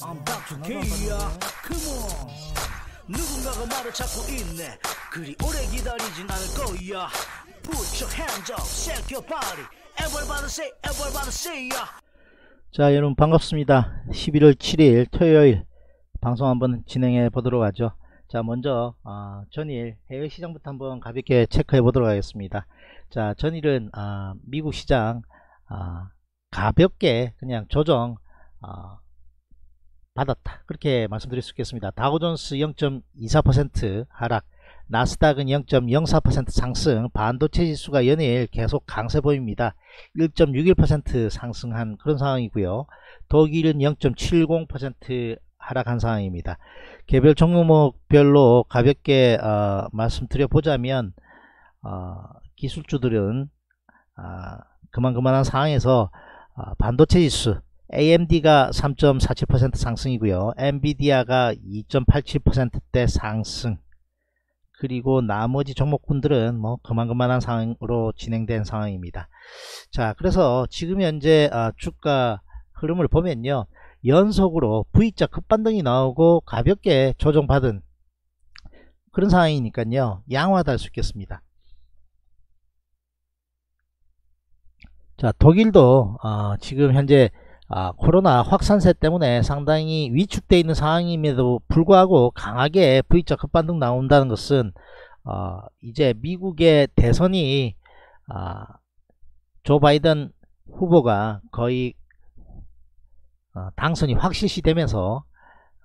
I'm Dr. K야 Come on. 누군가가 말을 찾고 있네. 그리 오래 기다리진 않을 거야. Put your hands up, shake your body. Everybody say, everybody say ya. 자 여러분 반갑습니다. 11월 7일 토요일 방송 한번 진행해 보도록 하죠. 자 먼저 어, 전일 해외 시장부터 한번 가볍게 체크해 보도록 하겠습니다. 자 전일은 어, 미국 시장 어, 가볍게 그냥 조정 어, 받았다. 그렇게 말씀드릴 수 있겠습니다. 다우존스 0.24% 하락 나스닥은 0.04% 상승 반도체 지수가 연일 계속 강세 보입니다. 1.61% 상승한 그런 상황이고요. 독일은 0.70% 하락한 상황입니다. 개별 종목별로 가볍게 어, 말씀드려 보자면 어, 기술주들은 어, 그만 그만한 상황에서 어, 반도체 지수 AMD가 3.47% 상승이고요. 엔비디아가 2.87%대 상승. 그리고 나머지 종목군들은 뭐 그만그만한 상황으로 진행된 상황입니다. 자, 그래서 지금 현재 어, 주가 흐름을 보면요. 연속으로 V자 급반등이 나오고 가볍게 조정받은 그런 상황이니까요. 양호하다 할 수 있겠습니다. 자, 독일도 어, 지금 현재 아, 코로나 확산세 때문에 상당히 위축되어 있는 상황임에도 불구하고 강하게 V자 급반등 나온다는 것은 어, 이제 미국의 대선이 아, 조 바이든 후보가 거의 어, 당선이 확실시 되면서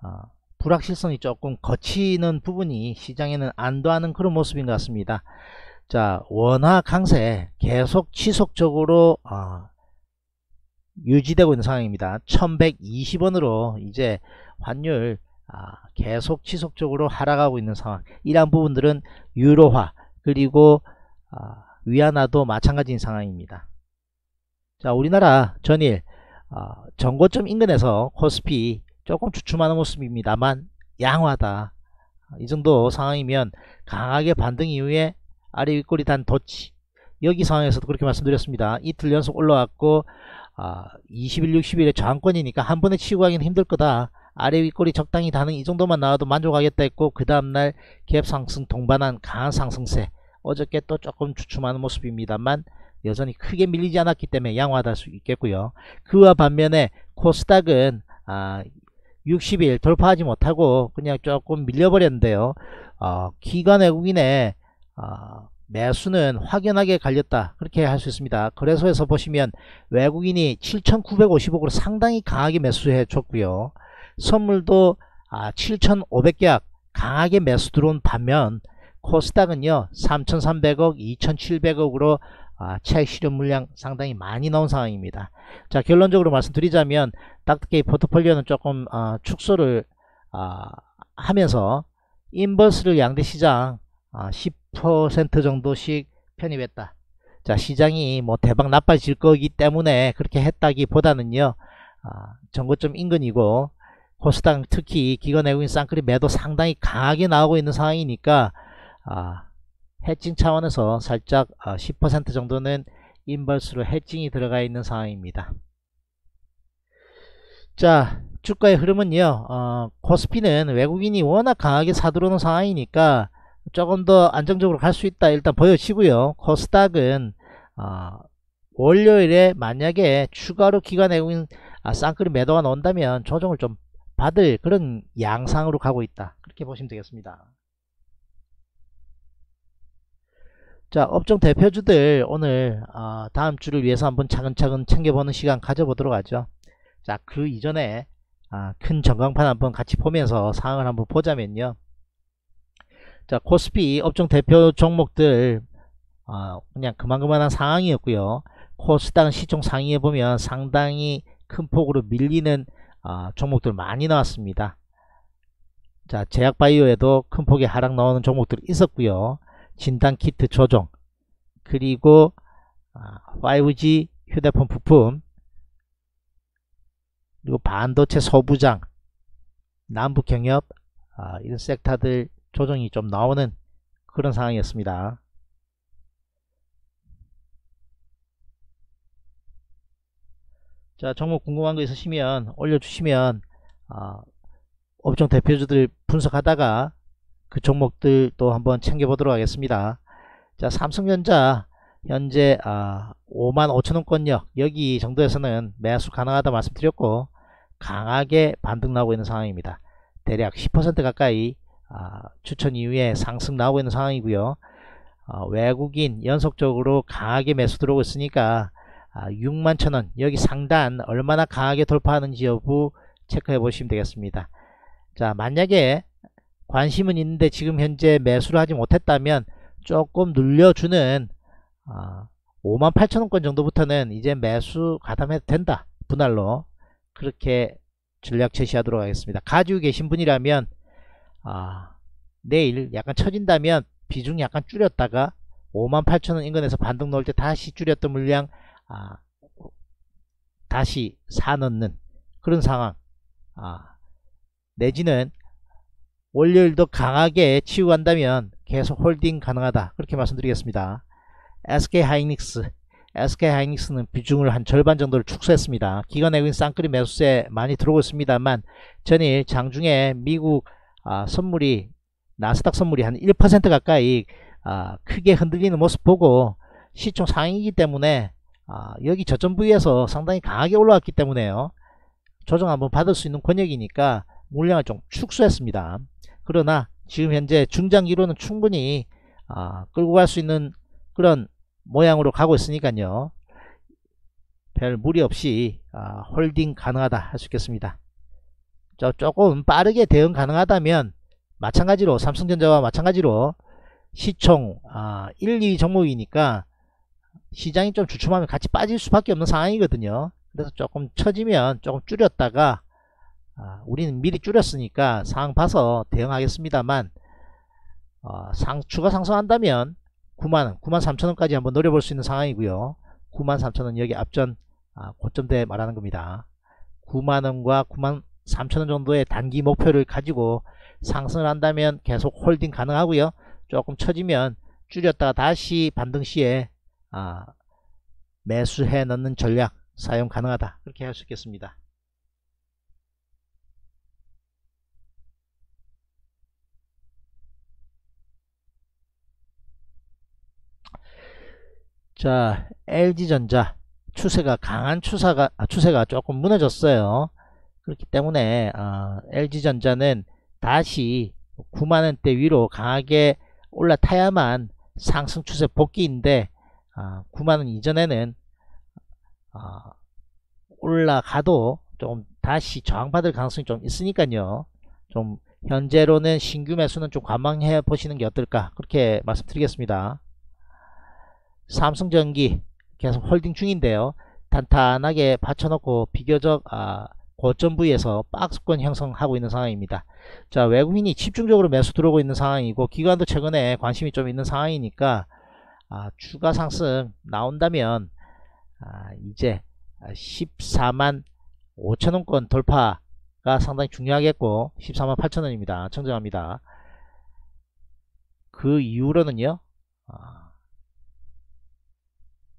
어, 불확실성이 조금 거치는 부분이 시장에는 안도하는 그런 모습인 것 같습니다. 자 원화 강세 계속 지속적으로 어, 유지되고 있는 상황입니다. 1120원으로 이제 환율 아, 계속 지속적으로 하락하고 있는 상황 이러한 부분들은 유로화 그리고 아, 위안화도 마찬가지인 상황입니다. 자 우리나라 전일 아, 전고점 인근에서 코스피 조금 주춤하는 모습입니다만 양호하다 이 정도 상황이면 강하게 반등 이후에 아래 윗꼬리 단 도치 여기 상황에서도 그렇게 말씀드렸습니다. 이틀 연속 올라왔고 아, 20일 60일에 저항권이니까 한 번에 치고 가기는 힘들 거다. 아래 윗꼬리 적당히 다는 이 정도만 나와도 만족하겠다 했고 그 다음날 갭 상승 동반한 강한 상승세 어저께 또 조금 주춤하는 모습입니다만 여전히 크게 밀리지 않았기 때문에 양호하다 할수 있겠고요. 그와 반면에 코스닥은 아, 60일 돌파하지 못하고 그냥 조금 밀려버렸는데요. 어, 기관 외국인의 어, 매수는 확연하게 갈렸다. 그렇게 할 수 있습니다. 거래소에서 보시면 외국인이 7,950억으로 상당히 강하게 매수해 줬고요. 선물도 아, 7,500계약 강하게 매수 들어온 반면 코스닥은요 3,300억 2,700억으로 아, 차익 실현 물량 상당히 많이 나온 상황입니다. 자 결론적으로 말씀드리자면 닥터케이 포트폴리오는 조금 어, 축소를 어, 하면서 인버스를 양대시장 어, 10% 정도씩 편입했다. 자 시장이 뭐 대박 나빠질 거기 때문에 그렇게 했다기보다는요 아, 정고점 인근이고 코스닥 특히 기관 외국인 쌍끌이 매도 상당히 강하게 나오고 있는 상황이니까 아, 해칭 차원에서 살짝 아, 10% 정도는 인버스로 해칭이 들어가 있는 상황입니다. 자 주가의 흐름은요 어, 코스피는 외국인이 워낙 강하게 사들어오는 상황이니까 조금 더 안정적으로 갈 수 있다. 일단 보여지고요. 코스닥은 어, 월요일에 만약에 추가로 기관 외국인 아, 쌍끌이 매도가 나온다면 조정을 좀 받을 그런 양상으로 가고 있다. 그렇게 보시면 되겠습니다. 자 업종 대표주들 오늘 어, 다음 주를 위해서 한번 차근차근 챙겨보는 시간 가져보도록 하죠. 자 그 이전에 아, 큰 전광판 한번 같이 보면서 상황을 한번 보자면요 자 코스피 업종 대표 종목들 어, 그냥 그만그만한 상황이었고요. 코스닥 시총 상위에 보면 상당히 큰 폭으로 밀리는 어, 종목들 많이 나왔습니다. 자 제약바이오에도 큰 폭의 하락 나오는 종목들이 있었고요. 진단키트 조정 그리고 어, 5G 휴대폰 부품 그리고 반도체 소부장 남북경협 아, 이런 섹터들 조정이 좀 나오는 그런 상황이었습니다. 자 종목 궁금한 거 있으시면 올려주시면 아, 업종 대표주들 분석하다가 그 종목들 또 한번 챙겨보도록 하겠습니다. 자 삼성전자 현재 아, 5만 5천원권역 여기 정도에서는 매수 가능하다 말씀드렸고 강하게 반등 나오고 있는 상황입니다. 대략 10% 가까이 아, 추천 이후에 상승 나오고 있는 상황이고요. 어, 외국인 연속적으로 강하게 매수 들어오고 있으니까 아, 6만 천원 여기 상단 얼마나 강하게 돌파하는지 여부 체크해 보시면 되겠습니다. 자 만약에 관심은 있는데 지금 현재 매수를 하지 못했다면 조금 눌려주는 어, 5만 8천원권 정도부터는 이제 매수 가담해도 된다 분할로 그렇게 전략 제시하도록 하겠습니다. 가지고 계신 분이라면 아, 내일 약간 처진다면 비중 약간 줄였다가 58,000원 인근에서 반등 넣을 때 다시 줄였던 물량 아, 다시 사넣는 그런 상황 아, 내지는 월요일도 강하게 치고 간다면 계속 홀딩 가능하다 그렇게 말씀드리겠습니다. SK하이닉스 SK하이닉스는 비중을 한 절반 정도를 축소했습니다. 기관 외국인 쌍끌이 매수세 많이 들어오고 있습니다만 전일 장중에 미국 아, 선물이 나스닥 선물이 한 1% 가까이 아, 크게 흔들리는 모습 보고 시총 상위이기 때문에 아, 여기 저점 부위에서 상당히 강하게 올라왔기 때문에요. 조정 한번 받을 수 있는 권역이니까 물량을 좀 축소했습니다. 그러나 지금 현재 중장기로는 충분히 아, 끌고 갈 수 있는 그런 모양으로 가고 있으니까요. 별 무리 없이 아, 홀딩 가능하다 할 수 있겠습니다. 저 조금 빠르게 대응 가능하다면 마찬가지로 삼성전자와 마찬가지로 시총 아, 1, 2 종목이니까 시장이 좀 주춤하면 같이 빠질 수밖에 없는 상황이거든요. 그래서 조금 처지면 조금 줄였다가 아, 우리는 미리 줄였으니까 상황 봐서 대응하겠습니다만 어, 상, 추가 상승한다면 9만원, 9만 3천원까지 한번 노려볼 수 있는 상황이고요. 9만 3천원 여기 앞전 아, 고점대 말하는 겁니다. 9만원과 9만 3천원 정도의 단기 목표를 가지고 상승을 한다면 계속 홀딩 가능하고요. 조금 처지면 줄였다가 다시 반등 시에 아, 매수해 넣는 전략 사용 가능하다. 그렇게 할 수 있겠습니다. 자, LG전자 추세가 강한 추세가 아, 추세가 조금 무너졌어요. 그렇기 때문에 어, LG전자는 다시 9만원대 위로 강하게 올라타야만 상승 추세 복귀인데 어, 9만원 이전에는 어, 올라가도 좀 다시 저항받을 가능성이 좀 있으니까요. 좀 현재로는 신규 매수는 좀 관망해 보시는 게 어떨까 그렇게 말씀드리겠습니다. 삼성전기 계속 홀딩 중인데요. 단단하게 받쳐놓고 비교적 아, 고점 부위에서 박스권 형성하고 있는 상황입니다. 자 외국인이 집중적으로 매수 들어오고 있는 상황이고 기관도 최근에 관심이 좀 있는 상황이니까 아, 추가 상승 나온다면 아, 이제 14만 5천원권 돌파가 상당히 중요하겠고 14만 8천원입니다. 청정합니다. 그 이후로는요 아,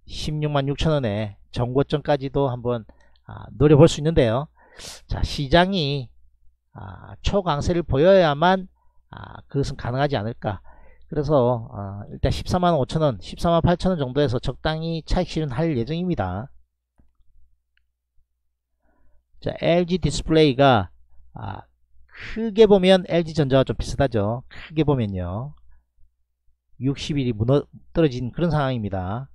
16만 6천원에 전고점까지도 한번 아, 노려볼 수 있는데요. 자 시장이 아, 초강세를 보여야만 아, 그것은 가능하지 않을까. 그래서 어, 일단 14만 5천원, 14만 8천원 정도에서 적당히 차익 실현할 예정입니다. 자 LG 디스플레이가 아, 크게 보면 LG전자와 좀 비슷하죠. 크게 보면요. 60일이 무너 떨어진 그런 상황입니다.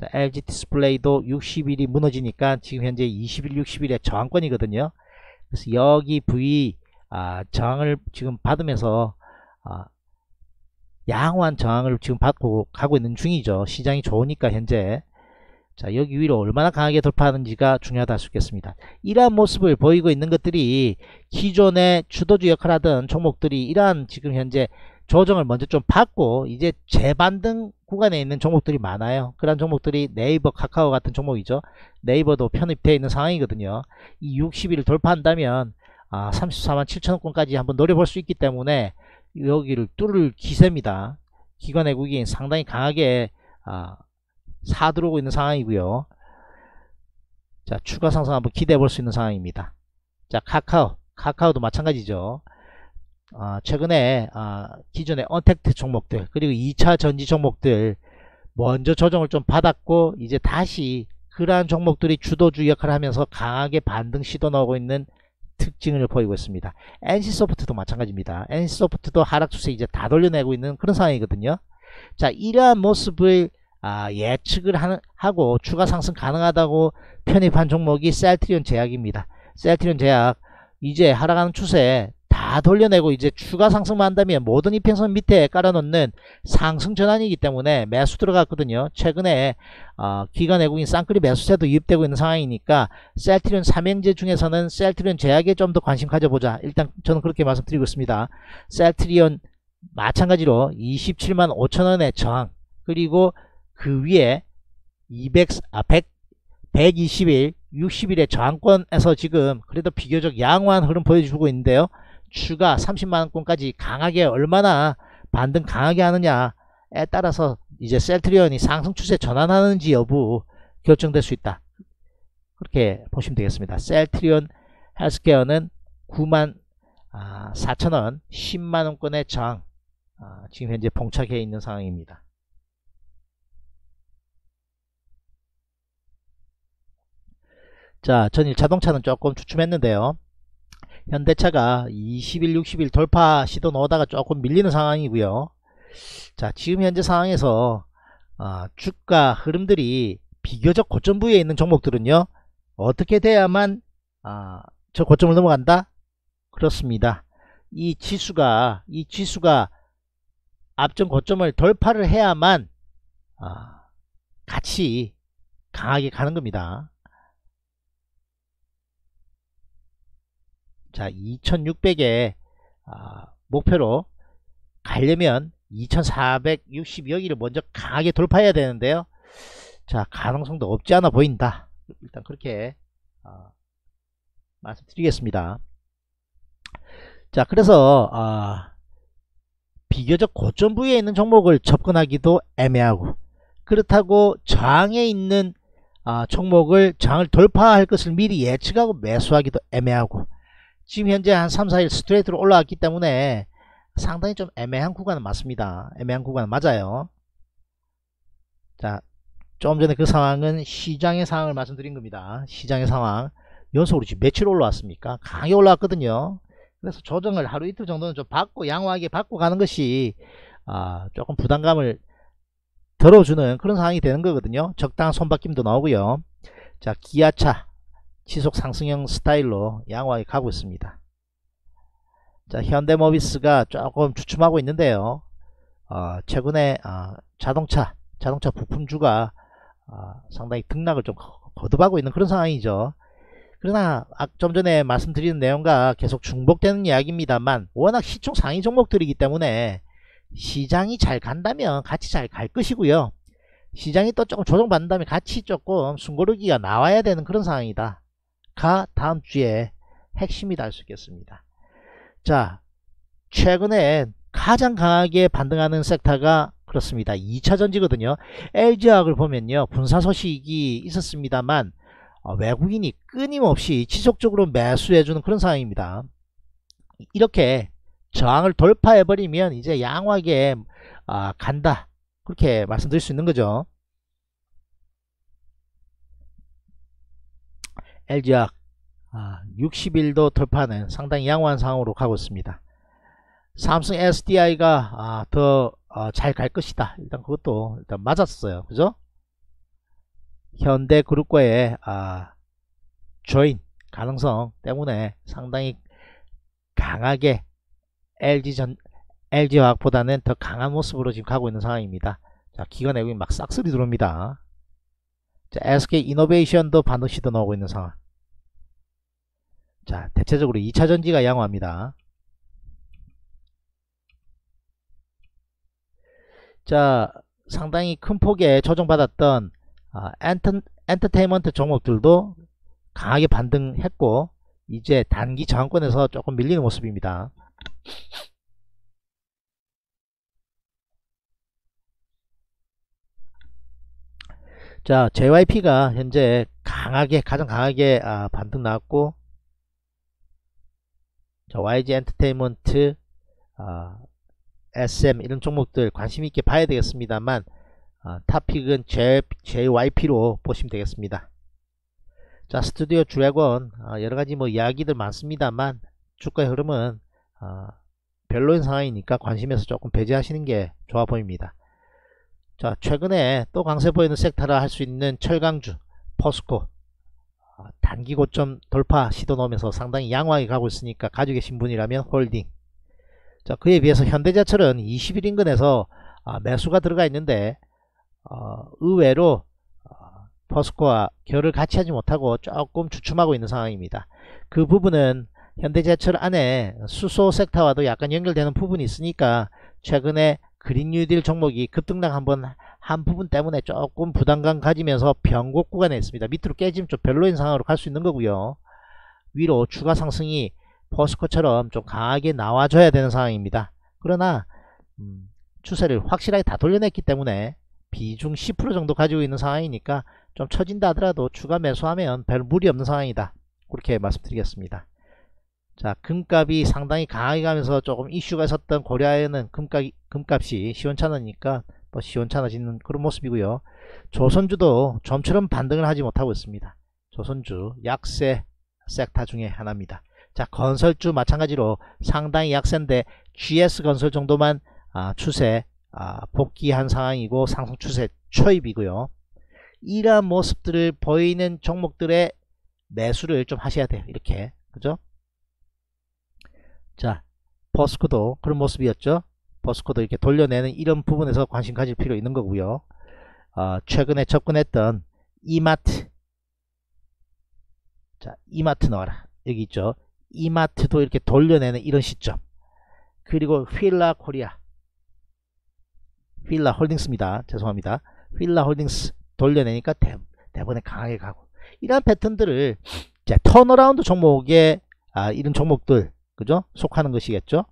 자, LG 디스플레이도 60일이 무너지니까 지금 현재 20일, 60일의 저항권이거든요. 그래서 여기 부위 아, 저항을 지금 받으면서 아, 양호한 저항을 지금 받고 가고 있는 중이죠. 시장이 좋으니까 현재 자 여기 위로 얼마나 강하게 돌파하는지가 중요하다 있겠습니다. 이러한 모습을 보이고 있는 것들이 기존의 주도주 역할을 하던 종목들이 이러한 지금 현재 조정을 먼저 좀 받고 이제 재반등 구간에 있는 종목들이 많아요. 그런 종목들이 네이버, 카카오 같은 종목이죠. 네이버도 편입되어 있는 상황이거든요. 이 60일을 돌파한다면 아, 34만 7천원권까지 한번 노려볼 수 있기 때문에 여기를 뚫을 기세입니다. 기관 외국인 상당히 강하게 아, 사 들어오고 있는 상황이고요. 자 추가 상승 한번 기대해 볼 수 있는 상황입니다. 자 카카오 카카오도 마찬가지죠. 어, 최근에 어, 기존의 언택트 종목들 그리고 2차 전지 종목들 먼저 조정을 좀 받았고 이제 다시 그러한 종목들이 주도주 역할을 하면서 강하게 반등 시도 나오고 있는 특징을 보이고 있습니다. NC소프트도 마찬가지입니다. NC소프트도 하락 추세 이제 다 돌려내고 있는 그런 상황이거든요. 자, 이러한 모습을 아, 예측을 하는, 하고 추가 상승 가능하다고 편입한 종목이 셀트리온 제약입니다. 셀트리온 제약 이제 하락하는 추세 다 돌려내고 이제 추가 상승만 한다면 모든 이평선 밑에 깔아놓는 상승 전환이기 때문에 매수 들어갔거든요. 최근에 어, 기관 외국인 쌍끌이 매수세도 유입되고 있는 상황이니까 셀트리온 삼행제 중에서는 셀트리온 제약에 좀 더 관심 가져보자. 일단 저는 그렇게 말씀드리고 있습니다. 셀트리온 마찬가지로 27만 5천원의 저항 그리고 그 위에 200, 아, 100, 120일, 60일의 저항권에서 지금 그래도 비교적 양호한 흐름 보여주고 있는데요. 추가 30만원권까지 강하게 얼마나 반등 강하게 하느냐에 따라서 이제 셀트리온이 상승 추세 전환하는지 여부 결정될 수 있다. 그렇게 보시면 되겠습니다. 셀트리온 헬스케어는 9만 아, 4천원 10만원권의 저항 아, 지금 현재 봉착해 있는 상황입니다. 자, 전일 자동차는 조금 주춤했는데요. 현대차가 20일, 60일 돌파 시도 넣다가 조금 밀리는 상황이고요. 자, 지금 현재 상황에서 어, 주가 흐름들이 비교적 고점 부위에 있는 종목들은요. 어떻게 돼야만 어, 저 고점을 넘어간다? 그렇습니다. 이 지수가 이 지수가 앞전 고점을 돌파를 해야만 어, 같이 강하게 가는 겁니다. 자 2600에 아, 목표로 가려면 2460여기를 먼저 강하게 돌파해야 되는데요. 자 가능성도 없지 않아 보인다. 일단 그렇게 어, 말씀드리겠습니다. 자 그래서 어, 비교적 고점 부위에 있는 종목을 접근하기도 애매하고 그렇다고 저항에 있는 어, 종목을 저항을 돌파할 것을 미리 예측하고 매수하기도 애매하고 지금 현재 한 3, 4일 스트레이트로 올라왔기 때문에 상당히 좀 애매한 구간은 맞습니다. 애매한 구간은 맞아요. 자, 좀 전에 그 상황은 시장의 상황을 말씀드린 겁니다. 시장의 상황. 연속으로 지금 며칠 올라왔습니까? 강하게 올라왔거든요. 그래서 조정을 하루 이틀 정도는 좀 받고 양호하게 받고 가는 것이 아, 조금 부담감을 덜어주는 그런 상황이 되는 거거든요. 적당한 손바뀜도 나오고요. 자, 기아차 지속 상승형 스타일로 양호하게 가고 있습니다. 자, 현대모비스가 조금 주춤하고 있는데요. 어, 최근에 어, 자동차 자동차 부품주가 어, 상당히 등락을 좀 거듭하고 있는 그런 상황이죠. 그러나 아, 좀 전에 말씀드리는 내용과 계속 중복되는 이야기입니다만 워낙 시총 상위 종목들이기 때문에 시장이 잘 간다면 같이 잘 갈 것이고요. 시장이 또 조금 조정받는다면 같이 조금 숨고르기가 나와야 되는 그런 상황이다. 가 다음 주에 핵심이 될 수 있겠습니다. 자, 최근에 가장 강하게 반등하는 섹터가 그렇습니다. 2차 전지거든요. LG화학을 보면요. 분사 소식이 있었습니다만 어, 외국인이 끊임없이 지속적으로 매수해주는 그런 상황입니다. 이렇게 저항을 돌파해버리면 이제 양호하게 어, 간다. 그렇게 말씀드릴 수 있는 거죠. LG학 아, 60일도 돌파는 상당히 양호한 상황으로 가고 있습니다. 삼성 SDI가 아, 더잘 갈 것이다. 일단 그것도 일단 맞았어요. 그죠? 현대그룹과의 아, 조인 가능성 때문에 상당히 강하게 LG전 LG화학보다는 더 강한 모습으로 지금 가고 있는 상황입니다. 자, 기관 외국인 막 싹쓸이 들어옵니다. 자, SK 이노베이션도 반등 시도 나오고 있는 상황. 자, 대체적으로 2차 전지가 양호합니다. 자, 상당히 큰 폭의 조정받았던 아, 엔터, 엔터테인먼트 종목들도 강하게 반등했고 이제 단기 저항권에서 조금 밀리는 모습입니다. 자, JYP가 현재 강하게 가장 강하게 아, 반등 나왔고 자, YG 엔터테인먼트, 아, SM 이런 종목들 관심 있게 봐야 되겠습니다만 아, 타픽은 J, JYP로 보시면 되겠습니다. 자 스튜디오 드래곤 아, 여러가지 뭐 이야기들 많습니다만 주가의 흐름은 아, 별로인 상황이니까 관심에서 조금 배제하시는 게 좋아 보입니다. 자 최근에 또 강세 보이는 섹터라 할 수 있는 철강주 포스코 아, 단기 고점 돌파 시도 넣으면서 상당히 양호하게 가고 있으니까 가지고 계신 분이라면 holding 자 그에 비해서 현대제철은 20일 인근에서 아, 매수가 들어가 있는데 어, 의외로 어, 포스코와 결을 같이 하지 못하고 조금 주춤하고 있는 상황입니다. 그 부분은 현대제철 안에 수소 섹터와도 약간 연결되는 부분이 있으니까 최근에 그린 뉴딜 종목이 급등락 한번 한 부분 때문에 조금 부담감 가지면서 변곡 구간에 있습니다. 밑으로 깨지면 좀 별로인 상황으로 갈 수 있는 거고요. 위로 추가 상승이 포스코처럼 좀 강하게 나와줘야 되는 상황입니다. 그러나 음, 추세를 확실하게 다 돌려냈기 때문에 비중 10% 정도 가지고 있는 상황이니까 좀 처진다 하더라도 추가 매수하면 별 무리 없는 상황이다. 그렇게 말씀드리겠습니다. 자 금값이 상당히 강하게 가면서 조금 이슈가 있었던 고려아연은 금값, 금값이 시원찮으니까 또 시원찮아지는 그런 모습이고요. 조선주도 좀처럼 반등을 하지 못하고 있습니다. 조선주 약세 섹터 중에 하나입니다. 자 건설주 마찬가지로 상당히 약세인데 GS건설 정도만 아, 추세 아, 복귀한 상황이고 상승 추세 초입이고요. 이러한 모습들을 보이는 종목들의 매수를 좀 하셔야 돼요. 이렇게 그죠? 자 포스코도 그런 모습이었죠. 포스코도 이렇게 돌려내는 이런 부분에서 관심 가질 필요 있는 거고요. 어, 최근에 접근했던 이마트 자 이마트 넣어라 여기 있죠. 이마트도 이렇게 돌려내는 이런 시점 그리고 휠라 코리아 휠라 홀딩스입니다. 죄송합니다. 휠라 홀딩스 돌려내니까 대, 대번에 강하게 가고 이러한 패턴들을 이제 turnaround 종목에 아, 이런 종목들 그죠? 속하는 것이겠죠.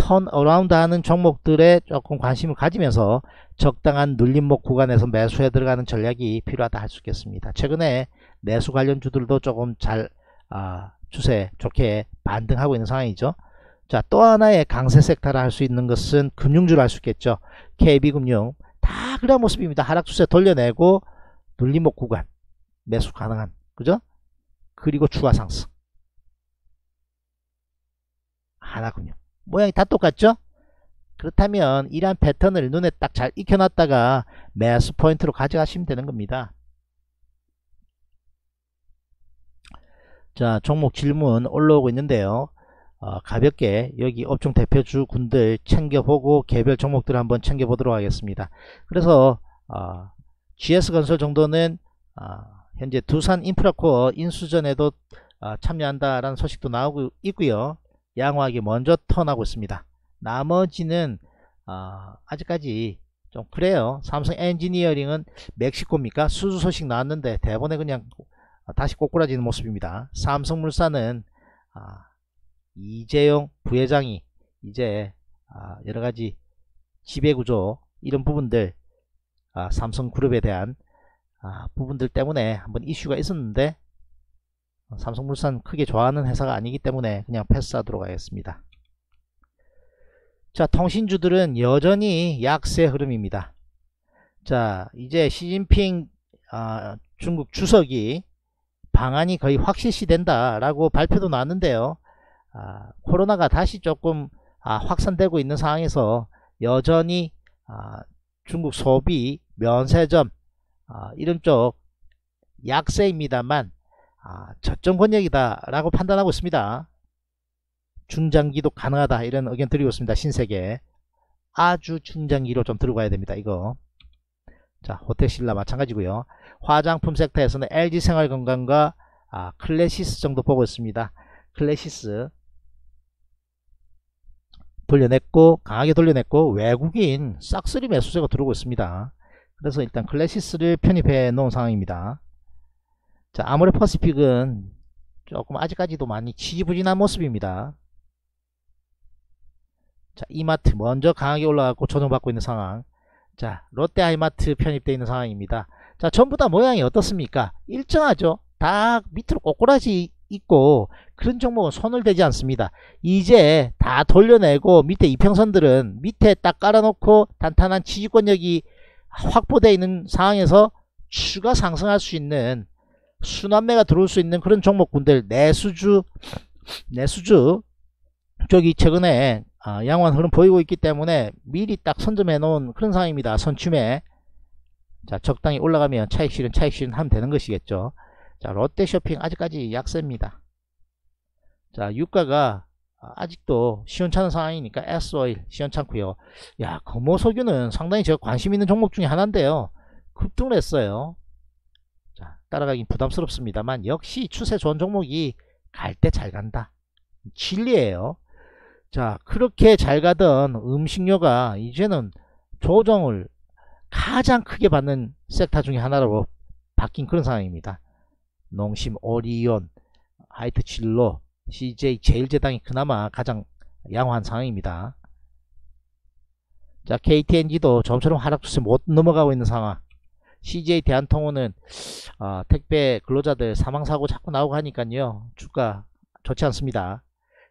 turnaround 하는 종목들에 조금 관심을 가지면서 적당한 눌림목 구간에서 매수에 들어가는 전략이 필요하다 할 수 있겠습니다. 최근에 내수 관련 주들도 조금 잘 아, 추세 좋게 반등하고 있는 상황이죠. 자, 또 하나의 강세 섹터라 할 수 있는 것은 금융주라 할수 있겠죠. KB금융 다 그런 모습입니다. 하락 추세 돌려내고 눌림목 구간 매수 가능한 그죠? 그리고 추가 상승 하나금융 모양이 다 똑같죠? 그렇다면 이러한 패턴을 눈에 딱 잘 익혀놨다가 매수 포인트로 가져가시면 되는 겁니다. 자 종목 질문 올라오고 있는데요. 어, 가볍게 여기 업종 대표주 군들 챙겨보고 개별 종목들 한번 챙겨보도록 하겠습니다. 그래서 어, GS건설 정도는 어, 현재 두산 인프라코어 인수전에도 어, 참여한다라는 소식도 나오고 있고요. 양호하게 먼저 턴하고 있습니다. 나머지는 어, 아직까지 좀 그래요. 삼성 엔지니어링은 멕시코입니까? 수주 소식 나왔는데 대본에 그냥 다시 꼬꾸라지는 모습입니다. 삼성물산은 아, 이재용 부회장이 이제 아, 여러가지 지배구조 이런 부분들 아, 삼성그룹에 대한 아, 부분들 때문에 한번 이슈가 있었는데 삼성물산 크게 좋아하는 회사가 아니기 때문에 그냥 패스하도록 하겠습니다. 자 통신주들은 여전히 약세 흐름입니다. 자 이제 시진핑 아, 중국 주석이 방안이 거의 확실시 된다라고 발표도 나왔는데요. 아, 코로나가 다시 조금 아, 확산되고 있는 상황에서 여전히 아, 중국 소비, 면세점 아, 이런 쪽 약세입니다만 아, 저점 권역이다 라고 판단하고 있습니다. 중장기도 가능하다 이런 의견 드리고 있습니다. 신세계 아주 중장기로 좀 들고 가야 됩니다. 이거 자 호텔신라 마찬가지고요. 화장품 섹터에서는 LG생활건강과 아, 클래시스 정도 보고 있습니다. 클래시스 돌려냈고 강하게 돌려냈고 외국인 싹쓸이 매수세가 들어오고 있습니다. 그래서 일단 클래시스를 편입해 놓은 상황입니다. 자 아모레 퍼시픽은 조금 아직까지도 많이 지지부진한 모습입니다. 자 이마트 먼저 강하게 올라가고 조정받고 있는 상황 자 롯데 아이마트 편입되어 있는 상황입니다. 자 전부 다 모양이 어떻습니까? 일정하죠? 다 밑으로 꼬꾸라지 있고 그런 종목은 손을 대지 않습니다. 이제 다 돌려내고 밑에 이평선들은 밑에 딱 깔아놓고 단단한 지지권력이 확보되어 있는 상황에서 추가 상승할 수 있는 순환매가 들어올 수 있는 그런 종목 군들 내수주 내수주 쪽이 최근에 아, 양호한 흐름 보이고 있기 때문에 미리 딱 선점해 놓은 그런 상황입니다. 선춤에 자 적당히 올라가면 차익 실현 차익 실현 하면 되는 것이겠죠. 자 롯데쇼핑 아직까지 약세입니다. 자 유가가 아직도 시원찮은 상황이니까 S오일 시원찮고요. 야 거모석유는 상당히 제가 관심 있는 종목 중에 하나인데요. 급등을 했어요. 자 따라가긴 부담스럽습니다만 역시 추세 좋은 종목이 갈 때 잘 간다. 진리예요. 자 그렇게 잘 가던 음식료가 이제는 조정을 가장 크게 받는 섹터 중에 하나로 바뀐 그런 상황입니다. 농심, 오리온, 하이트 진로, CJ 제일제당이 그나마 가장 양호한 상황입니다. 자 KTNG도 좀처럼 하락 추세 못 넘어가고 있는 상황. CJ 대한통운은 어, 택배 근로자들 사망사고 자꾸 나오고 하니까요. 주가 좋지 않습니다.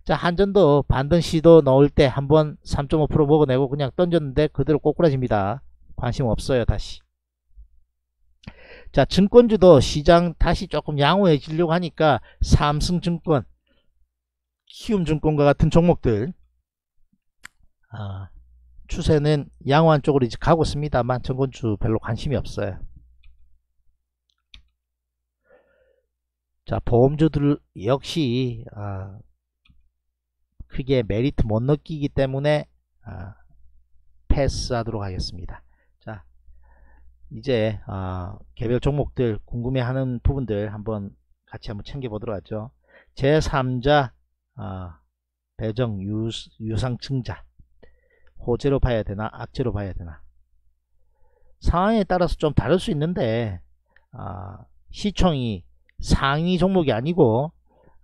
자 한전도 반등 시도 넣을 때 한번 3.5% 먹어내고 그냥 던졌는데 그대로 꼬꾸라집니다. 관심 없어요 다시. 자 증권주도 시장 다시 조금 양호해지려고 하니까 삼성증권 키움증권과 같은 종목들 아, 추세는 양호한 쪽으로 이제 가고 있습니다만 증권주 별로 관심이 없어요. 자 보험주들 역시 아, 크게 메리트 못 느끼기 때문에 아, 패스하도록 하겠습니다. 자 이제 아, 개별 종목들 궁금해하는 부분들 한번 같이 한번 챙겨보도록 하죠. 제3자 아, 배정 유, 유상증자 호재로 봐야 되나 악재로 봐야 되나. 상황에 따라서 좀 다를 수 있는데 아, 시총이 상위 종목이 아니고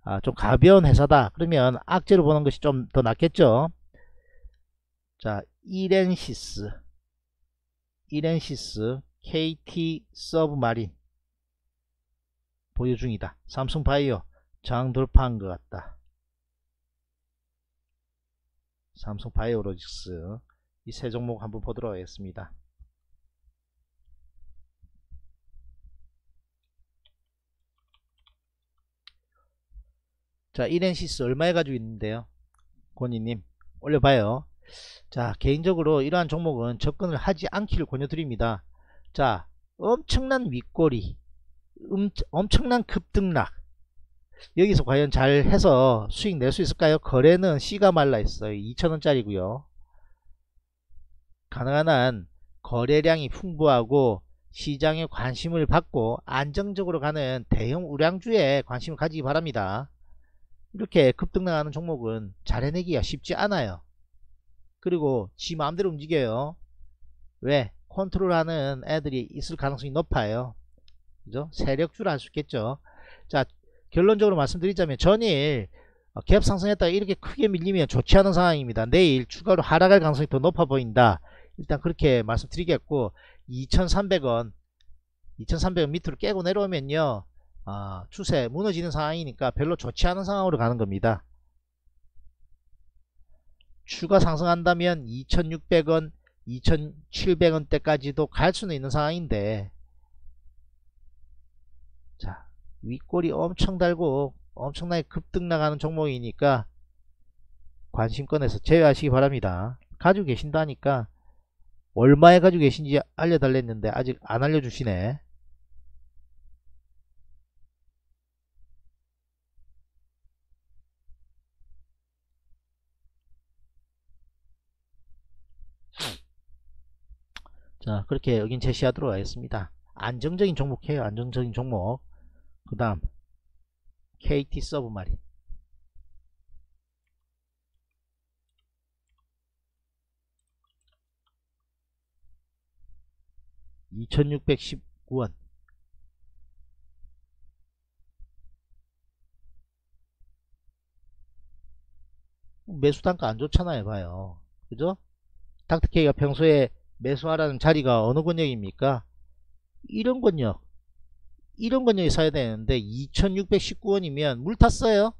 아, 좀 가벼운 회사다. 그러면 악재로 보는 것이 좀 더 낫겠죠? 자 이렌시스. 이렌시스 KT 서브마린 보유 중이다. 삼성바이오. 장 돌파한 것 같다 삼성 바이오로직스 이 세 종목 한번 보도록 하겠습니다. 자 이렌시스 얼마에 가지고 있는데요? 권희님 올려봐요. 자 개인적으로 이러한 종목은 접근을 하지 않기를 권유드립니다. 자 엄청난 윗꼬리 음, 엄청난 급등락 여기서 과연 잘 해서 수익 낼 수 있을까요 거래는 씨가 말라 있어요 2천원짜리고요 가능한 한 거래량이 풍부하고 시장에 관심을 받고 안정적으로 가는 대형 우량주에 관심을 가지기 바랍니다 이렇게 급등나가는 종목은 잘 해내기가 쉽지 않아요. 그리고 지 마음대로 움직여요. 왜? 컨트롤하는 애들이 있을 가능성이 높아요. 그죠? 세력주라 할수 있겠죠. 자, 결론적으로 말씀드리자면 전일 어, 갭 상승했다가 이렇게 크게 밀리면 좋지 않은 상황입니다. 내일 추가로 하락할 가능성이 더 높아 보인다. 일단 그렇게 말씀드리겠고 2300원 2300원 밑으로 깨고 내려오면요. 아, 추세 무너지는 상황이니까 별로 좋지 않은 상황으로 가는 겁니다. 추가 상승한다면 2600원 2700원대까지도 갈 수는 있는 상황인데 자 윗골이 엄청 달고 엄청나게 급등 나가는 종목이니까 관심권에서 제외하시기 바랍니다. 가지고 계신다니까 얼마에 가지고 계신지 알려달랬는데 아직 안 알려주시네. 자 그렇게 여긴 제시하도록 하겠습니다 안정적인 종목 해요 안정적인 종목 그 다음 KT 서브마린 2619원. 매수 단가 안 좋잖아요 봐요. 그죠? 닥터케이가 평소에 매수하라는 자리가 어느 권역입니까? 이런 권역 이런 건 여기 사야 되는데 2619원이면 물 탔어요?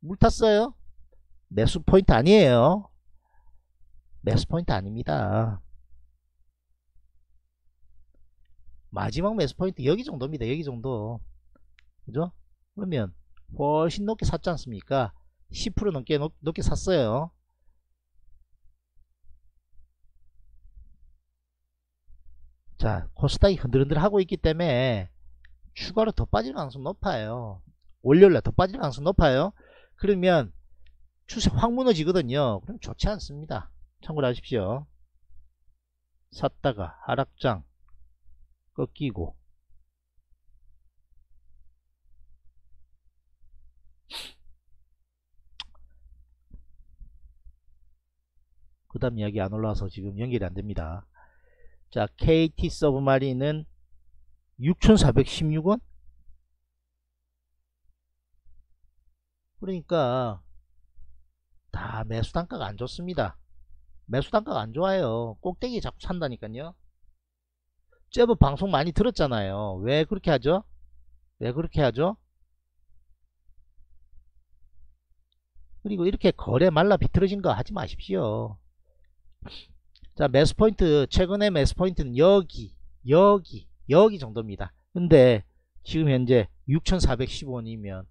물 탔어요? 매수 포인트 아니에요. 매수 포인트 아닙니다. 마지막 매수 포인트 여기 정도입니다. 여기 정도. 그죠? 그러면 훨씬 높게 샀지 않습니까? 10% 넘게 높, 높게 샀어요. 자 코스닥이 흔들흔들 하고 있기 때문에 추가로 더 빠질 가능성 높아요. 월요일날 더 빠질 가능성 높아요. 그러면 추세 확 무너지거든요. 그럼 좋지 않습니다. 참고로 하십시오. 샀다가 하락장 꺾이고. 그 다음 이야기 안 올라와서 지금 연결이 안됩니다. 자 KT 서브마린은 6416원? 그러니까 다 매수 단가가 안 좋습니다. 매수 단가가 안 좋아요. 꼭대기 자꾸 산다니까요. 제법 방송 많이 들었잖아요. 왜 그렇게 하죠? 왜 그렇게 하죠? 그리고 이렇게 거래 말라 비틀어진 거 하지 마십시오. 자 매수 포인트 최근에 매수 포인트는 여기 여기 여기 정도입니다. 근데 지금 현재 6415원이면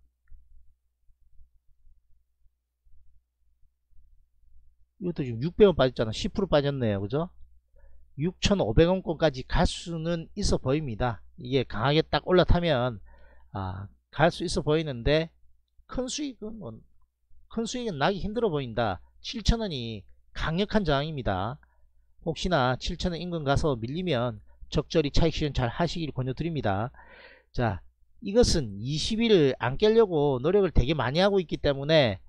이것도 지금 600원 빠졌잖아. 10% 빠졌네요. 그죠? 6,500원권까지 갈 수는 있어 보입니다. 이게 강하게 딱 올라타면 아, 갈 수 있어 보이는데 큰 수익은 뭐, 큰 수익은 나기 힘들어 보인다. 7,000원이 강력한 저항입니다. 혹시나 7,000원 인근 가서 밀리면 적절히 차익 실현 잘 하시길 권유드립니다 자 이것은 20일을 안 깨려고 노력을 되게 많이 하고 있기 때문에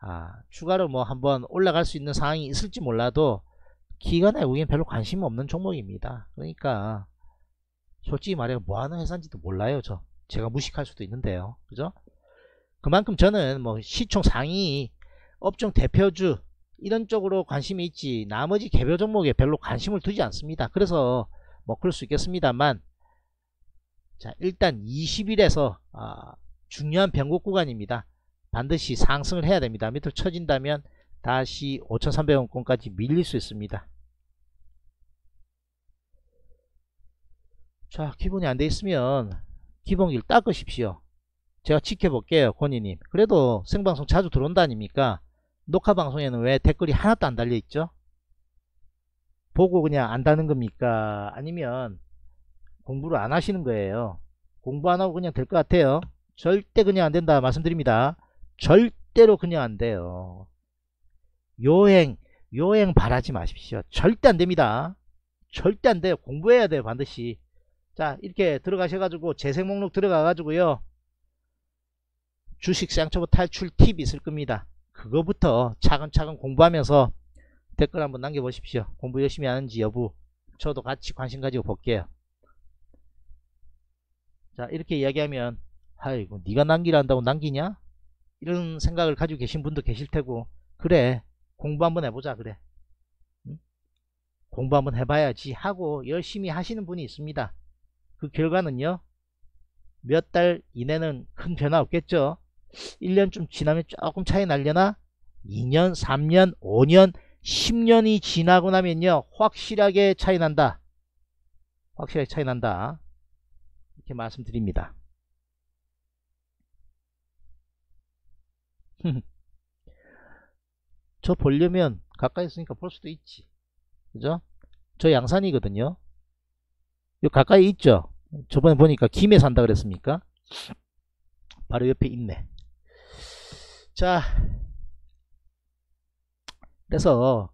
아, 추가로 뭐 한번 올라갈 수 있는 상황이 있을지 몰라도 기관에 우리는 별로 관심 없는 종목입니다. 그러니까 솔직히 말해 뭐하는 회사인지도 몰라요. 저 제가 무식할 수도 있는데요. 그죠? 그만큼 저는 뭐 시총 상위 업종 대표주 이런 쪽으로 관심이 있지 나머지 개별 종목에 별로 관심을 두지 않습니다. 그래서 뭐 그럴 수 있겠습니다만 자 일단 20일에서 아, 중요한 변곡 구간입니다. 반드시 상승을 해야 됩니다. 밑으로 쳐진다면 다시 5,300원권까지 밀릴 수 있습니다. 자 기본이 안 돼 있으면 기본기를 닦으십시오. 제가 지켜볼게요 권희님. 그래도 생방송 자주 들어온다 아닙니까? 녹화방송에는 왜 댓글이 하나도 안 달려있죠? 보고 그냥 안다는 겁니까? 아니면 공부를 안 하시는 거예요. 공부 안 하고 그냥 될 것 같아요. 절대 그냥 안 된다 말씀드립니다. 절대로 그냥 안 돼요. 요행, 요행 바라지 마십시오. 절대 안 됩니다. 절대 안 돼요. 공부해야 돼요. 반드시. 자, 이렇게 들어가셔가지고 재생 목록 들어가가지고요. 주식 쌍초보 탈출 팁 있을 겁니다. 그거부터 차근차근 공부하면서 댓글 한번 남겨보십시오. 공부 열심히 하는지 여부 저도 같이 관심 가지고 볼게요. 자 이렇게 이야기하면 아이고 네가 남기라 한다고 남기냐? 이런 생각을 가지고 계신 분도 계실 테고 그래 공부 한번 해보자 그래 응? 공부 한번 해봐야지 하고 열심히 하시는 분이 있습니다. 그 결과는요 몇 달 이내는 큰 변화 없겠죠. 1년 좀 지나면 조금 차이 날려나 2년 3년 5년 10년이 지나고 나면요 확실하게 차이 난다. 확실하게 차이 난다. 이렇게 말씀드립니다. 저 보려면 가까이 있으니까 볼 수도 있지. 그죠? 저 양산이거든요. 요 가까이 있죠? 저번에 보니까 김에 산다 그랬습니까? 바로 옆에 있네. 자 그래서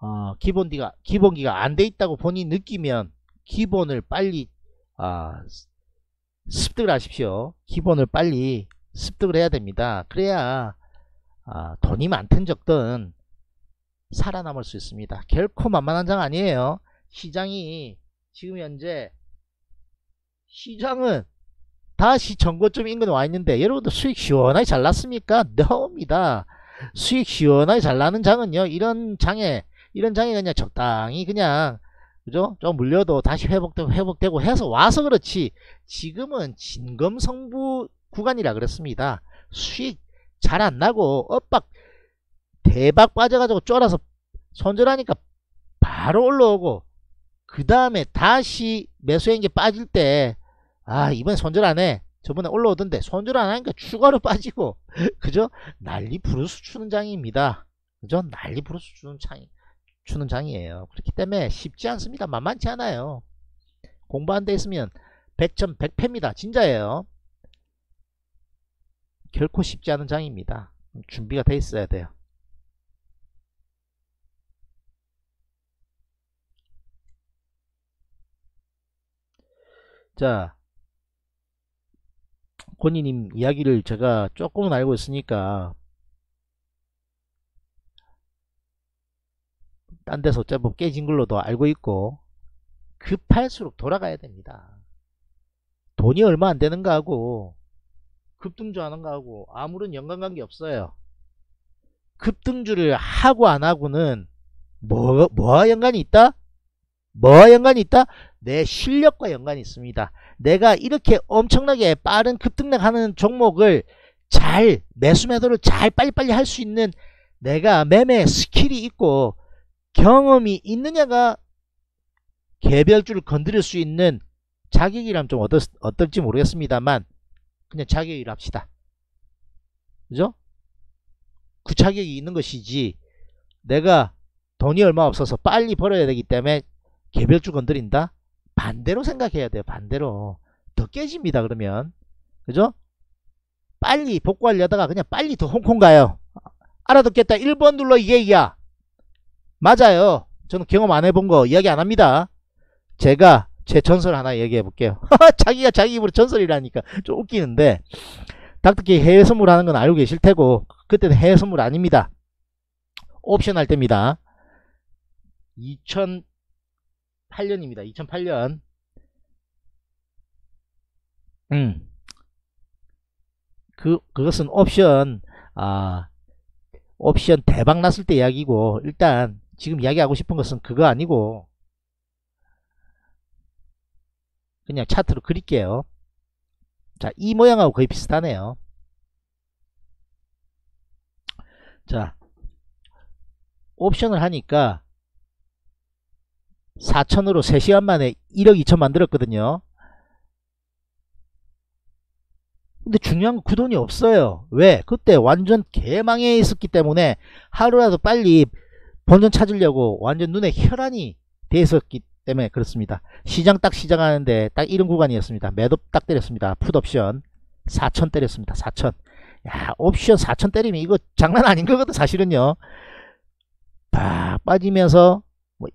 어, 기본기가 기본기가 안 돼 있다고 본인이 느끼면 기본을 빨리 아, 습득을 하십시오. 기본을 빨리 습득을 해야 됩니다. 그래야 아, 돈이 많든 적든 살아남을 수 있습니다. 결코 만만한 장 아니에요. 시장이 지금 현재 시장은 다시 전고점 인근 와 있는데 여러분들 수익 시원하게 잘 났습니까? 너입니다. 수익 시원하게 잘 나는 장은요 이런 장에 이런 장에 그냥 적당히 그냥 그죠? 좀 물려도 다시 회복되고 회복되고 해서 와서 그렇지 지금은 진검성부 구간이라 그랬습니다. 수익 잘 안 나고 엇박 대박 빠져가지고 쫄아서 손절하니까 바로 올라오고 그 다음에 다시 매수행기 빠질 때 아 이번에 손절 안해 저번에 올라오던데 손절 안 하니까 추가로 빠지고 그죠? 난리 부르스 추는 장입니다. 그죠? 난리 부르스 추는 장 추는 장이에요. 그렇기 때문에 쉽지 않습니다. 만만치 않아요. 공부 안 돼 있으면 100점 100패입니다. 진짜예요. 결코 쉽지 않은 장입니다. 준비가 돼 있어야 돼요. 자 권희님 이야기를 제가 조금은 알고 있으니까 딴 데서 제법 깨진 걸로도 알고 있고 급할수록 돌아가야 됩니다. 돈이 얼마 안 되는 거하고 급등주하는 거하고 아무런 연관관계 없어요. 급등주를 하고 안 하고는 뭐, 뭐와 연관이 있다? 뭐와 연관이 있다? 내 실력과 연관이 있습니다. 내가 이렇게 엄청나게 빠른 급등락 하는 종목을 잘 매수 매도를 잘 빨리빨리 할 수 있는 내가 매매 skill이 있고 경험이 있느냐가 개별주를 건드릴 수 있는 자격이라면 좀 어떨, 어떨지 모르겠습니다만 그냥 자격이라 합시다. 그죠? 그 자격이 있는 것이지 내가 돈이 얼마 없어서 빨리 벌어야 되기 때문에 개별주 건드린다? 반대로 생각해야 돼요. 반대로. 더 깨집니다. 그러면. 그죠? 빨리 복구하려다가 그냥 빨리 더 홍콩 가요. 알아듣겠다. 1번 눌러 이 얘기야. 맞아요. 저는 경험 안 해본 거 이야기 안 합니다. 제가 제 전설 하나 얘기해 볼게요. 자기가 자기 입으로 전설이라니까 좀 웃기는데 닥터케 해외 선물 하는 건 알고 계실 테고 그때는 해외 선물 아닙니다. 옵션 할 때입니다. 2008년입니다. 2008년 음. 그, 그것은 옵션, 아, 옵션 대박 났을 때 이야기고, 일단, 지금 이야기하고 싶은 것은 그거 아니고, 그냥 차트로 그릴게요. 자, 이 모양하고 거의 비슷하네요. 자, 옵션을 하니까 4천으로 3시간 만에 1억 2천 만들었거든요. 근데 중요한 건 그 돈이 없어요. 왜? 그때 완전 개망해 있었기 때문에 하루라도 빨리 본전 찾으려고 완전 눈에 혈안이 돼 있었기 때문에 그렇습니다. 시장 딱 시작하는데 딱 이런 구간이었습니다. 매도 딱 때렸습니다. 풋옵션 4천 때렸습니다. 4천. 야 옵션 4천 때리면 이거 장난 아닌 거거든 사실은요. 팍 빠지면서 뭐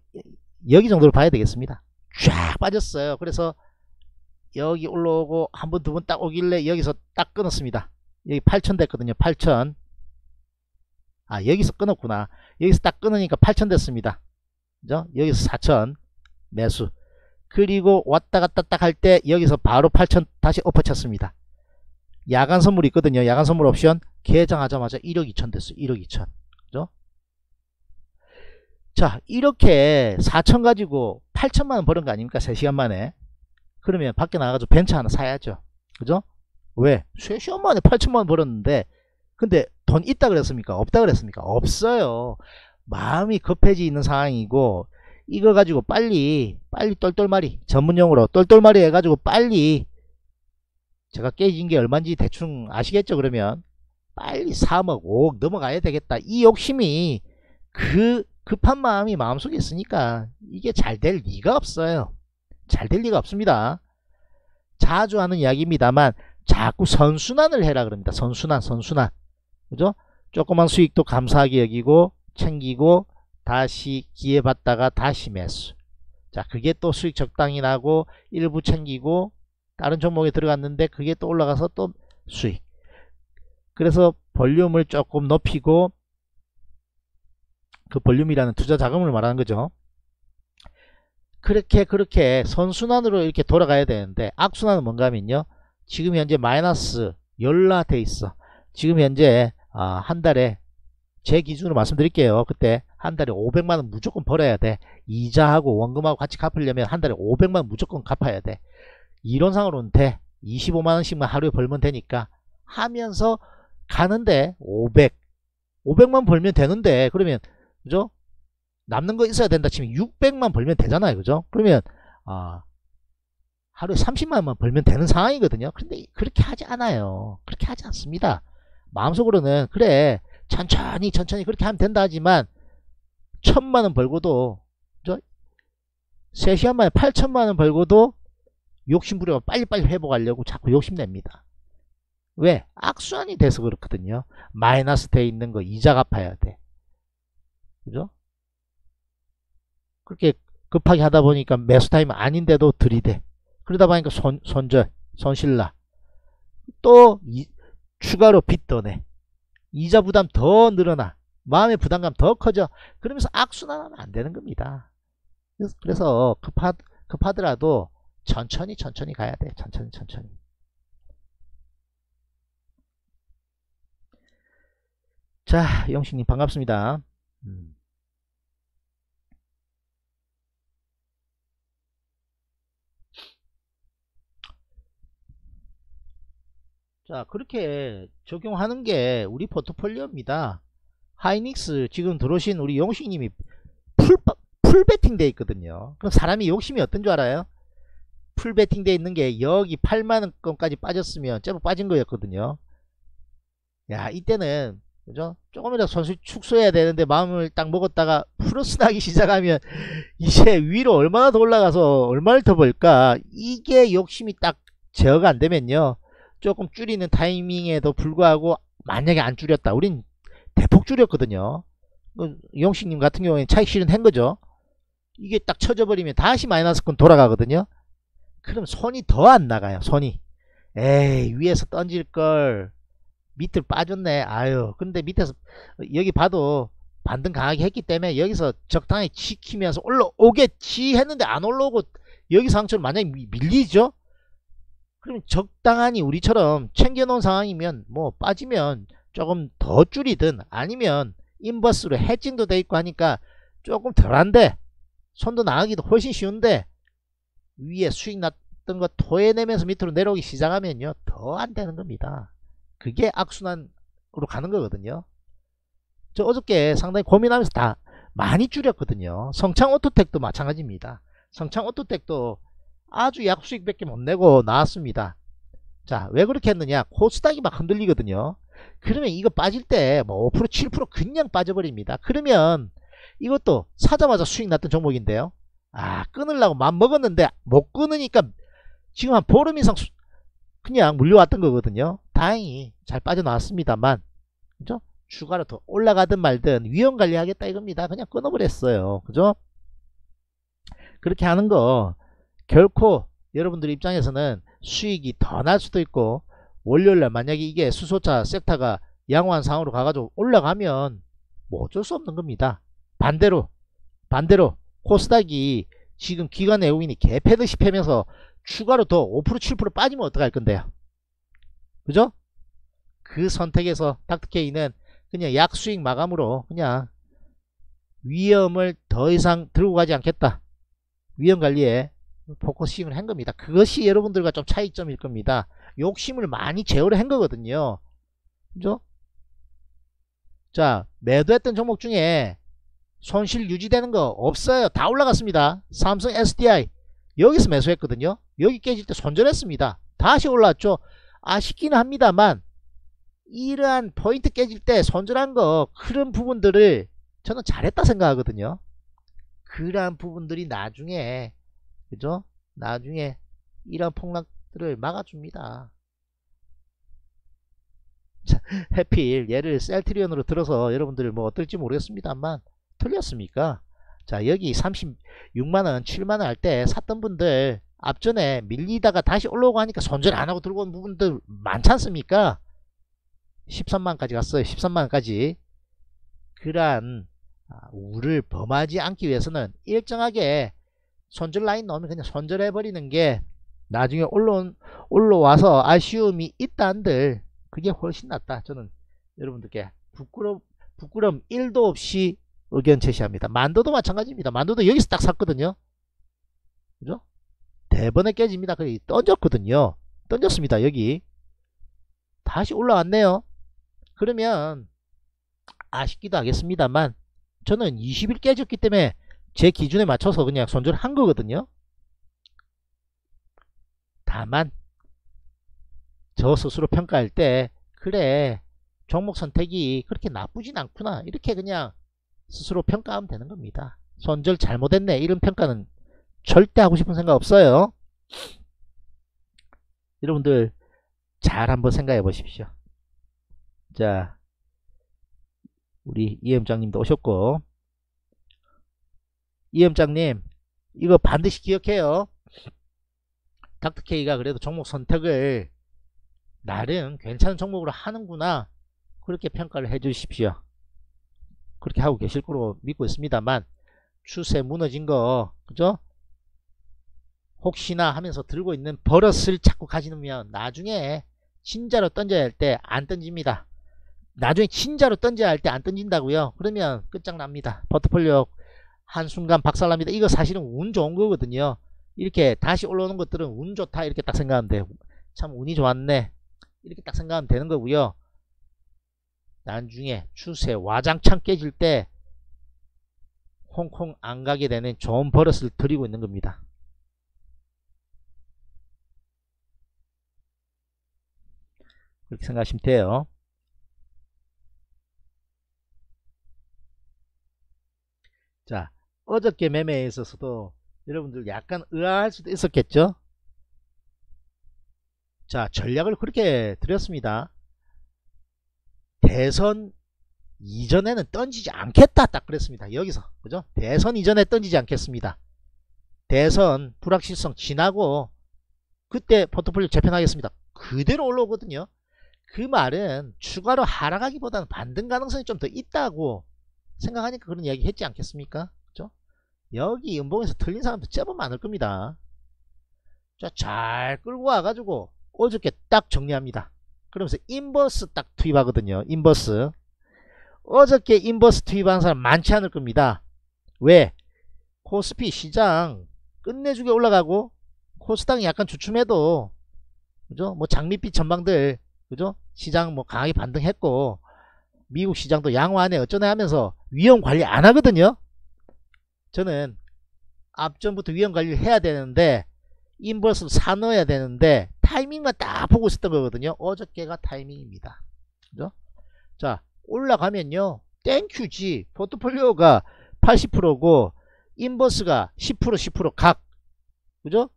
여기 정도로 봐야 되겠습니다. 쫙 빠졌어요. 그래서 여기 올라오고 한 번 두 번 딱 오길래 여기서 딱 끊었습니다. 여기 8천 됐거든요. 8천. 아 여기서 끊었구나. 여기서 딱 끊으니까 8천 됐습니다. 그죠? 여기서 4천 매수. 그리고 왔다 갔다 딱 할 때 여기서 바로 8천 다시 엎어쳤습니다. 야간 선물 있거든요. 야간 선물 옵션 개장하자마자 1억 2천 됐어요. 1억 2천. 자 이렇게 4천 가지고 8천만원 버는 거 아닙니까? 3시간 만에. 그러면 밖에 나가서 벤츠 하나 사야죠. 그죠? 왜? 3시간 만에 8천만원 벌었는데 근데 돈 있다 그랬습니까? 없다 그랬습니까? 없어요. 마음이 급해지 있는 상황이고 이거 가지고 빨리 빨리 똘똘마리 전문용어로 똘똘마리 해가지고 빨리 제가 깨진 게 얼마인지 대충 아시겠죠 그러면 빨리 3억 5억 넘어가야 되겠다 이 욕심이 그 급한 마음이 마음속에 있으니까 이게 잘 될 리가 없어요. 잘 될 리가 없습니다. 자주 하는 이야기입니다만 자꾸 선순환을 해라 그럽니다. 선순환 선순환. 그죠? 조그만 수익도 감사하게 여기고 챙기고 다시 기회 받다가 다시 매수. 자 그게 또 수익 적당히 나고 일부 챙기고 다른 종목에 들어갔는데 그게 또 올라가서 또 수익. 그래서 볼륨을 조금 높이고 그 볼륨이라는 투자 자금을 말하는 거죠 그렇게 그렇게 선순환으로 이렇게 돌아가야 되는데 악순환은 뭔가 하면요 지금 현재 마이너스 열라 돼 있어 지금 현재 아, 한 달에 제 기준으로 말씀드릴게요 그때 한 달에 500만원 무조건 벌어야 돼. 이자하고 원금하고 같이 갚으려면 한 달에 500만원 무조건 갚아야 돼. 이론상으로는 돼. 25만원씩만 하루에 벌면 되니까 하면서 가는데 500 500만 벌면 되는데 그러면 그죠? 남는 거 있어야 된다 치면 600만 벌면 되잖아요. 그죠? 그러면 아 하루에 30만원만 벌면 되는 상황이거든요. 그런데 그렇게 하지 않아요. 그렇게 하지 않습니다. 마음속으로는 그래 천천히 천천히 그렇게 하면 된다 하지만 천만원 벌고도 그죠? 3시간 만에 8천만원 벌고도 욕심부려 빨리빨리 회복하려고 자꾸 욕심냅니다. 왜? 악순환이 돼서 그렇거든요. 마이너스 돼 있는 거 이자 갚아야 돼. 그죠? 그렇게 급하게 하다 보니까 매수 타임 아닌데도 들이대. 그러다 보니까 손, 손절, 손실나. 또 이, 추가로 빚 더 내. 이자 부담 더 늘어나. 마음의 부담감 더 커져. 그러면서 악순환하면 안 되는 겁니다. 그래서, 그래서 급하, 급하더라도 천천히 천천히 가야 돼. 천천히 천천히. 자, 영식님 반갑습니다. 음. 자, 그렇게 적용하는 게 우리 포트폴리오입니다. 하이닉스 지금 들어오신 우리 영식님이 full, full 베팅 돼 있거든요. 그럼 사람이 욕심이 어떤 줄 알아요? full 베팅 돼 있는 게 여기 8만원권까지 빠졌으면 제법 빠진 거였거든요. 야, 이때는 그죠? 조금이라도 손실 축소해야 되는데 마음을 딱 먹었다가 플러스 나기 시작하면 이제 위로 얼마나 더 올라가서 얼마를 더 벌까? 이게 욕심이 딱 제어가 안 되면요. 조금 줄이는 타이밍에도 불구하고 만약에 안 줄였다. 우린 대폭 줄였거든요. 그 영식님 같은 경우에는 차익 실현한 거죠. 이게 딱 쳐져버리면 다시 마이너스권 돌아가거든요. 그럼 손이 더 안 나가요. 손이. 에이 위에서 던질 걸 밑을 빠졌네. 아유 근데 밑에서 여기 봐도 반등 강하게 했기 때문에 여기서 적당히 지키면서 올라오겠지 했는데 안 올라오고 여기 상처를 만약에 밀리죠. 그럼 적당하니 우리처럼 챙겨놓은 상황이면 뭐 빠지면 조금 더 줄이든 아니면 인버스로 해칭도 돼 있고 하니까 조금 덜한데 손도 나가기도 훨씬 쉬운데 위에 수익 났던 거 토해내면서 밑으로 내려오기 시작하면요 더 안 되는 겁니다 그게 악순환으로 가는 거거든요 저 어저께 상당히 고민하면서 다 많이 줄였거든요 성창 오토텍도 마찬가지입니다 성창 오토텍도 아주 약수익밖에 못 내고 나왔습니다. 자, 왜 그렇게 했느냐? 코스닥이 막 흔들리거든요. 그러면 이거 빠질 때 뭐 5% 7% 그냥 빠져버립니다. 그러면 이것도 사자마자 수익 났던 종목인데요. 아, 끊으려고 맘 먹었는데 못 끊으니까 지금 한 보름 이상 수, 그냥 물려왔던 거거든요. 다행히 잘 빠져나왔습니다만, 그죠? 추가로 더 올라가든 말든 위험 관리하겠다 이겁니다. 그냥 끊어버렸어요. 그죠? 그렇게 하는 거 결코 여러분들 입장에서는 수익이 더 날 수도 있고 월요일날 만약에 이게 수소차 섹터가 양호한 상황으로 가가지고 올라가면 뭐 어쩔 수 없는 겁니다. 반대로 반대로 코스닥이 지금 기관 외국인이 개패듯이 패면서 추가로 더 5% 7% 빠지면 어떡할 건데요. 그죠? 그 선택에서 닥터케이는 그냥 약수익 마감으로 그냥 위험을 더 이상 들고 가지 않겠다. 위험 관리에 focusing을 한 겁니다. 그것이 여러분들과 좀 차이점일 겁니다. 욕심을 많이 제어를 한 거거든요. 그죠? 자, 매도했던 종목 중에 손실 유지되는 거 없어요. 다 올라갔습니다. 삼성 SDI 여기서 매수했거든요. 여기 깨질 때 손절했습니다. 다시 올랐죠. 아쉽기는 합니다만 이러한 포인트 깨질 때 손절한 거 그런 부분들을 저는 잘했다 생각하거든요. 그러한 부분들이 나중에 그죠? 나중에 이런 폭락들을 막아줍니다. 자, 해필 얘를 셀트리온으로 들어서 여러분들 뭐 어떨지 모르겠습니다만 틀렸습니까? 자 여기 36만원 7만원 할 때 샀던 분들 앞전에 밀리다가 다시 올라오고 하니까 손절 안하고 들고 온 부분들 많지 않습니까? 13만까지 갔어요. 13만원까지 그러한 아, 우를 범하지 않기 위해서는 일정하게 손절 라인 넣으면 그냥 손절해 버리는 게 나중에 올라 올라와서 아쉬움이 있다 한들 그게 훨씬 낫다 저는 여러분들께 부끄러 부끄럼 1도 없이 의견 제시합니다. 만도도 마찬가지입니다. 만도도 여기서 딱 샀거든요. 그죠? 대번에 깨집니다. 그래 던졌거든요. 던졌습니다. 여기 다시 올라왔네요. 그러면 아쉽기도 하겠습니다만 저는 20일 깨졌기 때문에 제 기준에 맞춰서 그냥 손절을 한 거거든요. 다만 저 스스로 평가할 때 그래 종목 선택이 그렇게 나쁘진 않구나 이렇게 그냥 스스로 평가하면 되는 겁니다. 손절 잘못했네 이런 평가는 절대 하고 싶은 생각 없어요. 여러분들 잘 한번 생각해 보십시오. 자 우리 이엠장님도 오셨고 이엠장님 이거 반드시 기억해요. 닥터케이가 그래도 종목 선택을 나름 괜찮은 종목으로 하는구나 그렇게 평가를 해 주십시오 그렇게 하고 계실 거로 믿고 있습니다만 추세 무너진 거 그죠 혹시나 하면서 들고 있는 버릇을 자꾸 가지면 나중에 진짜로 던져야 할 때 안 던집니다. 나중에 진짜로 던져야 할 때 안 던진다고요? 그러면 끝장납니다. 포트폴리오 한순간 박살납니다. 이거 사실은 운 좋은 거거든요. 이렇게 다시 올라오는 것들은 운 좋다 이렇게 딱 생각하면 돼요. 참 운이 좋았네. 이렇게 딱 생각하면 되는 거고요. 나중에 추세 와장창 깨질 때 홍콩 안 가게 되는 좋은 버릇을 들이고 있는 겁니다. 그렇게 생각하시면 돼요. 자, 어저께 매매에 있어서도 여러분들 약간 의아할 수도 있었겠죠? 자 전략을 그렇게 드렸습니다. 대선 이전에는 던지지 않겠다 딱 그랬습니다. 여기서 그죠? 대선 이전에 던지지 않겠습니다. 대선 불확실성 지나고 그때 포트폴리오 재편하겠습니다. 그대로 올라오거든요. 그 말은 추가로 하락하기보다는 반등 가능성이 좀 더 있다고 생각하니까 그런 이야기 했지 않겠습니까? 그죠? 여기 연봉에서 틀린 사람도 제법 많을 겁니다. 자, 잘 끌고 와가지고 어저께 딱 정리합니다. 그러면서 inverse 딱 투입하거든요. inverse. 어저께 inverse 투입한 사람 많지 않을 겁니다. 왜? 코스피 시장 끝내주게 올라가고 코스닥이 약간 주춤해도 그죠? 뭐 장밋빛 전망들 그죠? 시장 뭐 강하게 반등했고 미국 시장도 양호하네 어쩌네 하면서 위험 관리 안 하거든요. 저는 앞전부터 위험 관리를 해야 되는데 inverse를 사넣어야 되는데 타이밍만 딱 보고 있었던 거거든요. 어저께가 타이밍입니다. 그죠? 자, 올라가면요. thank you지. 포트폴리오가 80%고 inverse가 10% 10%각. 그죠?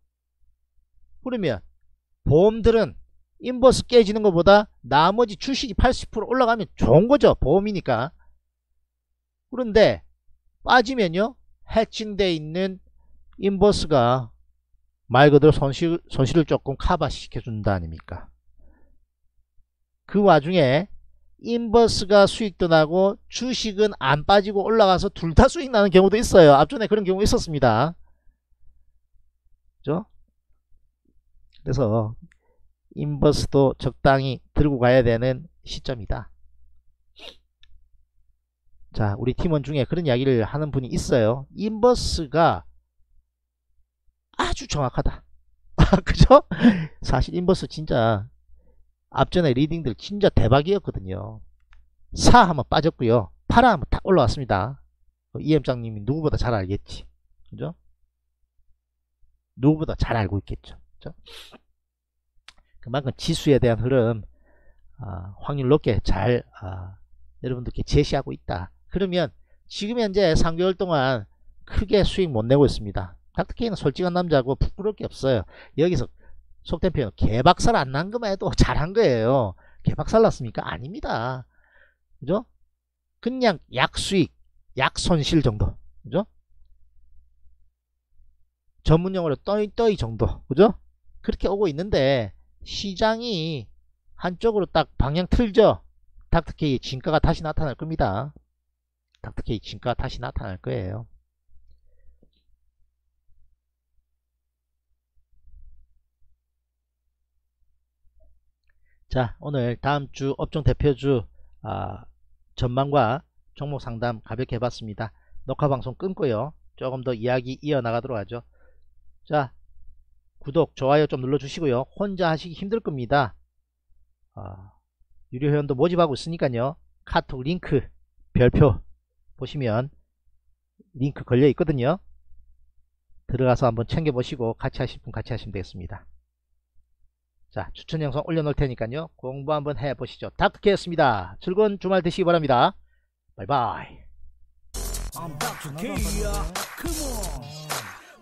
그러면 보험 든 inverse 깨지는 것보다 나머지 주식이 80% 올라가면 좋은 거죠. 보험이니까. 그런데 빠지면요. 해칭돼 있는 인버스가 말 그대로 손실, 손실을 조금 커버 시켜준다 아닙니까? 그 와중에 인버스가 수익도 나고 주식은 안 빠지고 올라가서 둘 다 수익 나는 경우도 있어요. 앞전에 그런 경우 있었습니다. 그죠? 그래서 인버스도 적당히 들고 가야 되는 시점이다. 자, 우리 팀원 중에 그런 이야기를 하는 분이 있어요. inverse가 아주 정확하다. 그죠? 사실 inverse 진짜 앞전에 leading들 진짜 대박이었거든요. 4 하면 빠졌고요. 8 하면 딱 올라왔습니다. 이엠장님이 누구보다 잘 알겠지. 그죠? 누구보다 잘 알고 있겠죠. 그죠? 그만큼 지수에 대한 흐름 아, 확률 높게 잘 아, 여러분들께 제시하고 있다. 그러면 지금 현재 3개월 동안 크게 수익 못 내고 있습니다. 닥터케이는 솔직한 남자고 부끄러울 게 없어요. 여기서 속된 표현 개박살 안 난 것만 해도 잘한 거예요. 개박살 났습니까? 아닙니다. 그죠? 그냥 약수익, 약손실 정도. 그죠? 전문용어로 떠이 떠이 정도. 그죠? 그렇게 오고 있는데 시장이 한쪽으로 딱 방향 틀죠. 닥터케이 진가가 다시 나타날 겁니다. 닥터케이 진가가 다시 나타날 거예요. 자 오늘 다음주 업종 대표주 아, 전망과 종목 상담 가볍게 해봤습니다. 녹화 방송 끊고요. 조금 더 이야기 이어나가도록 하죠. 자, 구독, 좋아요 좀 눌러주시고요. 혼자 하시기 힘들 겁니다. 아, 유료 회원도 모집하고 있으니까요. 카톡 링크, 별표 보시면 링크 걸려 있거든요. 들어가서 한번 챙겨보시고 같이 하실 분 같이 하시면 되겠습니다. 자, 추천 영상 올려놓을 테니까요. 공부 한번 해보시죠. 닥터케였습니다. 즐거운 주말 되시기 바랍니다. 바이바이.